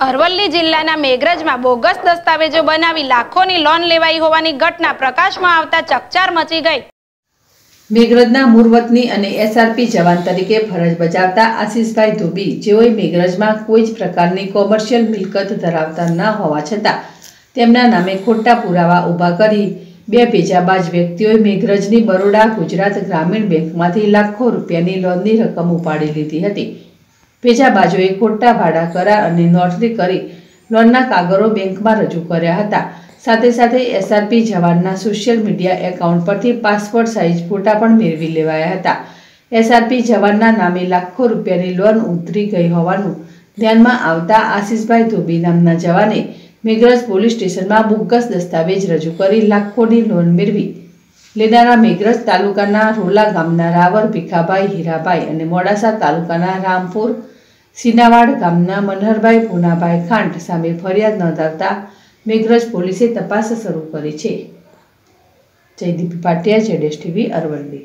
અરવલ્લી જિલ્લાના મેઘરજમાં બોગસ દસ્તાવેજો બનાવી લાખોની લોન લેવાઈ હોવાની ઘટના પ્રકાશમાં આવતા ચકચાર મચી ગઈ. મેઘરજના મૂળવતની અને એસઆરપી જવાન તરીકે ફરજ બજાવતા આશીષભાઈ ધોબી જેઓએ મેઘરજમાં કોઈ જ પ્રકારની કોમર્શિયલ મિલકત ધરાવતા ન હોવા છતાં તેમના નામે ખોટા પુરાવા ઊભા કરી બે ભેજાબાજ વ્યક્તિઓએ મેઘરજની બરોડા ગુજરાત ગ્રામીણ બેંકમાંથી લાખો રૂપિયાની લોનની રકમ ઉપાડી લીધી હતી. ભેજાબાજોએ ખોટા ભાડા કરાર અને નોટરી કરી લોનના કાગળો બેંકમાં રજૂ કર્યા હતા. સાથે સાથે એસઆરપી જવાનના સોશિયલ મીડિયા એકાઉન્ટ પરથી પાસપોર્ટ સાઇઝ ફોટા પણ મેળવી લેવાયા હતા. એસઆરપી જવાનના નામે લાખો રૂપિયાની લોન ઉતરી ગઈ હોવાનું ધ્યાનમાં આવતા આશીષભાઈ ધોબી નામના જવાને મેઘરજ પોલીસ સ્ટેશનમાં બોગસ દસ્તાવેજ રજૂ કરી લાખોની લોન મેળવી. લેનારા મેઘરજ તાલુકાના રોલા ગામના રાવર, ભીખાભાઈ, હીરાભાઈ અને મોડાસા તાલુકાના રામપુર, સિનાવાડ ગામના મનહરભાઈ, પૂનાભાઈ ખાંટ સામે ફરિયાદ નોંધાવતા મેઘરજ પોલીસે તપાસ શરૂ કરી છે. જયદીપ પાટિયા જેડેશ ટીવી, અરવલ્લી.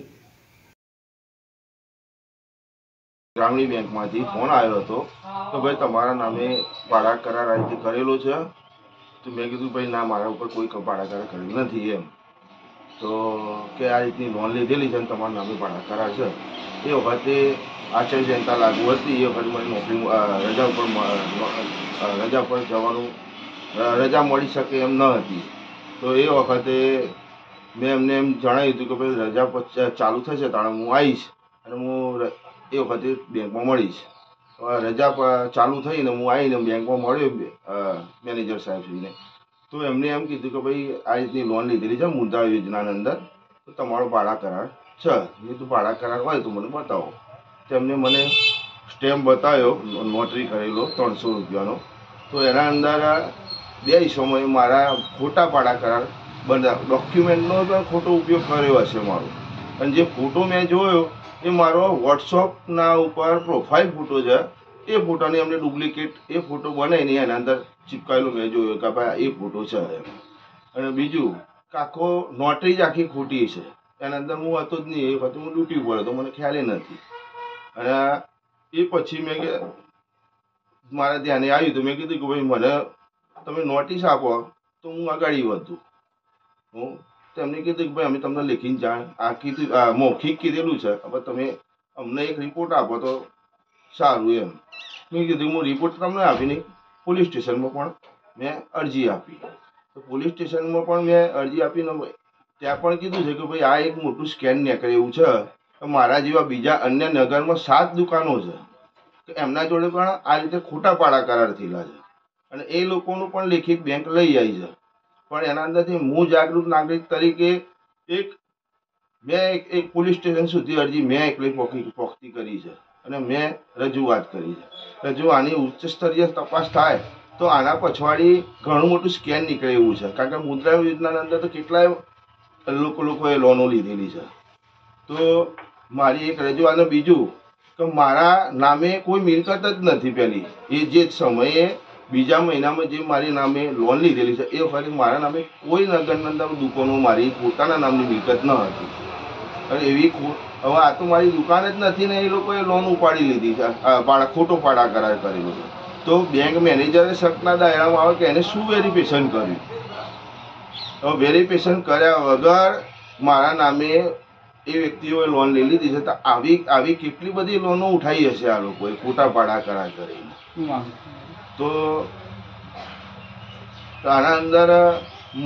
ગ્રામીણ બેંકમાંથી ફોન આવ્યો હતો કે ભાઈ તમારા નામે ભાડા કરાર આ રીતે કરેલો છે? તો મેં કીધું, ભાઈ ના, મારા ઉપર કોઈ ભાડા કરાર કરેલ નથી એમ. તો કે આ રીતની લોન લીધેલી છે અને તમારા નામે ભાડા કરાશે એ વખતે આચાર્ય જયંતા લાગુ હતી. એ વખતે મને નોકરી રજા ઉપર રજા ઉપર જવાનું રજા મળી શકે એમ ન હતી. તો એ વખતે મેં એમને એમ જણાવ્યું હતું કે ભાઈ રજા પછી ચાલુ થશે તાણે હું આવીશ અને હું એ વખતે બેંકમાં મળીશ. રજા ચાલુ થઈને હું આવીને બેંકમાં મળ્યો બે- સાહેબ મેનેજર સાહેબશ્રીને તો એમને એમ કીધું કે ભાઈ, આ રીતની લોન લીધેલી છે, મુદ્રા યોજનાની અંદર. તો તમારો ભાડા કરાર છે. એ તો ભાડા કરાર હોય તો મને બતાવો. તેમને મને સ્ટેમ્પ બતાવ્યો નોટરી કરેલો, ત્રણસો રૂપિયાનો. તો એના અંદર બે સમયે મારા ખોટા ભાડા કરાર બધા ડોક્યુમેન્ટનો પણ ખોટો ઉપયોગ કર્યો હશે મારો. અને જે ફોટો મેં જોયો, એ મારો વોટ્સઅપના ઉપર પ્રોફાઇલ ફોટો છે. એ ફોટાની અમને ડુપ્લિકેટ, એ ફોટો બનાવીને એના અંદર ચિપકાયેલો મેં જોયો કે ભાઈ એ ફોટો છે અને બીજું કે આખો નોટરી જ આખી ખોટી છે. એના અંદર હું હતો જ નહીં, એ વખતે હું ડ્યુટી ઉપર હતો, મને ખ્યાલ નથી. અને એ પછી મેં કે, મારા ધ્યાને આવ્યું તો મેં કીધું કે ભાઈ મને તમે નોટિસ આપો, તો હું આગળ વધું. હું તેમને કીધું કે ભાઈ અમે તમને લેખીને જાણ, આ કીધું મૌખિક કીધેલું છે, હવે તમે અમને એક રિપોર્ટ આપો તો સારું એમ. મેં કીધું હું રિપોર્ટ તમને આપીને પોલીસ સ્ટેશનમાં પણ મેં અરજી આપી. તો પોલીસ સ્ટેશનમાં પણ મેં અરજી આપીને ત્યાં પણ કીધું છે કે ભાઈ આ એક મોટું સ્કેન નીકળે એવું છે. તો મારા જેવા બીજા અન્ય નગરમાં સાત દુકાનો છે. કે એમના જોડે પણ આ રીતે ખોટા પાડા કરાર થયેલા છે. અને એ લોકોનું પણ લેખિત બેંક લઈ આવી છે. પણ એના અંદરથી હું જાગૃત નાગરિક તરીકે એક, મેં એક પોલીસ સ્ટેશન સુધી અરજી મેં એકલી પોખી પોખતી કરી છે. અને મેં રજૂઆત કરી છે. રજૂ આની ઉચ્ચ સ્તરીય તપાસ થાય, તો આના પછવાડી ઘણું મોટું સ્કેન નીકળે એવું છે. કારણ કે મુદ્રા યોજનાના અંદર તો કેટલાય લોકો લોકોએ લોનો લીધેલી છે. તો મારી એક રજૂઆત બીજું કે મારા નામે કોઈ મિલકત જ નથી પેલી એ જે સમયે બીજા મહિનામાં જે મારી નામે લોન લીધેલી છે, એ વખતે મારા નામે કોઈ નગરના અંદર દુકાનો મારી પોતાના નામની મિલકત ન હતી. અને એવી હવે આ તો મારી દુકાન જ નથી ને એ લોકોએ લોન ઉપાડી લીધી છે. પાડા ખોટો પાડા કરાર કરેલો છે. તો બેંક મેનેજરે શકના દાયરામાં આવે કે એને શું વેરિફિકેશન કર્યું? હવે વેરિફિકેશન કર્યા વગર મારા નામે એ વ્યક્તિઓએ લોન લઈ લીધી છે. તો આવી આવી કેટલી બધી લોનો ઉઠાવી હશે આ લોકોએ? ખોટા પાડા કરાર કરીને. તો આના અંદર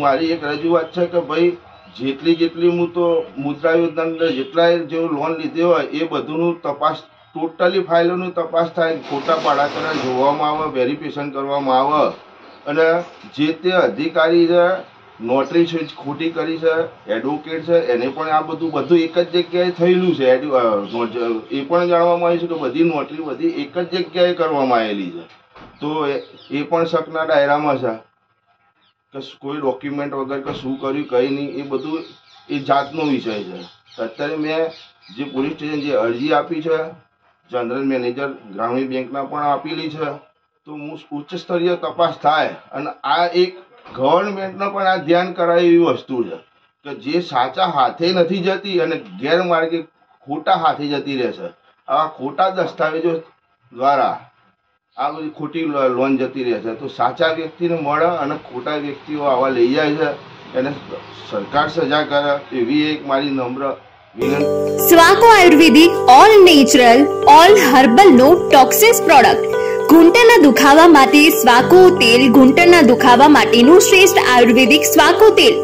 મારી એક રજૂઆત છે કે ભાઈ જેટલી જેટલી હું તો મુદ્રા યોજના અંદર જેટલા જેવું લોન લીધી હોય, એ બધુંનું તપાસ ટોટલી ફાઇલોની તપાસ થાય, ખોટા પાડા જોવામાં આવે વેરિફિકેશન કરવામાં આવે. અને જે તે અધિકારી છે નોટરી છે, ખોટી કરી છે એડવોકેટ છે, એને પણ આ બધું બધું એક જ જગ્યાએ થયેલું છે એ પણ જાણવામાં આવ્યું છે કે બધી નોટરી બધી એક જ જગ્યાએ કરવામાં આવેલી છે. તો એ પણ શકના ડાયરામાં છે. કોઈ ડોક્યુમેન્ટ વગર કે શું કર્યું, કઈ નહીં, એ બધું એ જાતનો વિષય છે. અત્યારે મેં જે પોલીસ સ્ટેશન જે અરજી આપી છે જનરલ મેનેજર ગ્રામીણ બેંકના પણ આપેલી છે, તો હું ઉચ્ચ સ્તરીય તપાસ થાય અને આ એક ગવર્મેન્ટને પણ આ ધ્યાન કરાય એવી વસ્તુ છે કે જે સાચા હાથે નથી જતી અને ગેરમાર્ગે ખોટા હાથે જતી રહેશે. આવા ખોટા દસ્તાવેજો દ્વારા આ બધી ખોટી લોન જતી રહે છે. તો સાચા વ્યક્તિને મળે અને ખોટા વ્યક્તિઓ આવા લઈ જાય છે. એને સરકાર સજા કરે એવી એક મારી નમ્ર સ્વાકો આયુર્વેદિક all natural all herbal no toxins product ઘૂંટણના દુખાવા માટે સ્વાકો તેલ ઘૂંટણના દુખાવા માટેનું શ્રેષ્ઠ આયુર્વેદિક સ્વાકો તેલ.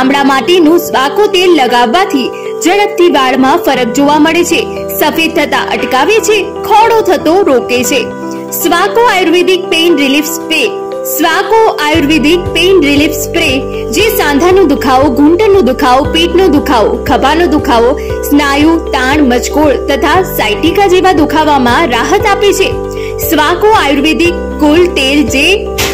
આમળા માટેનું સ્વાકો તેલ લગાવવાથી ઝડપથી વાળમાં ફરક જોવા મળે છે. સફેદ થતા અટકાવે છે, ખોડો થતો રોકે છે. Swaco ayurvedic pain relief spray Swaco ayurvedic pain relief spray જે સાંધાનો દુખાવો, ઘૂંટણનો દુખાવો, પેટનો દુખાવો, ખભાનો દુખાવો, સ્નાયુ, તાણ, મચકોળ તથા સાયટિકા જેવા દુખાવામાં રાહત આપે છે. સ્વાકો આયુર્વેદિક કુલ તેલ જે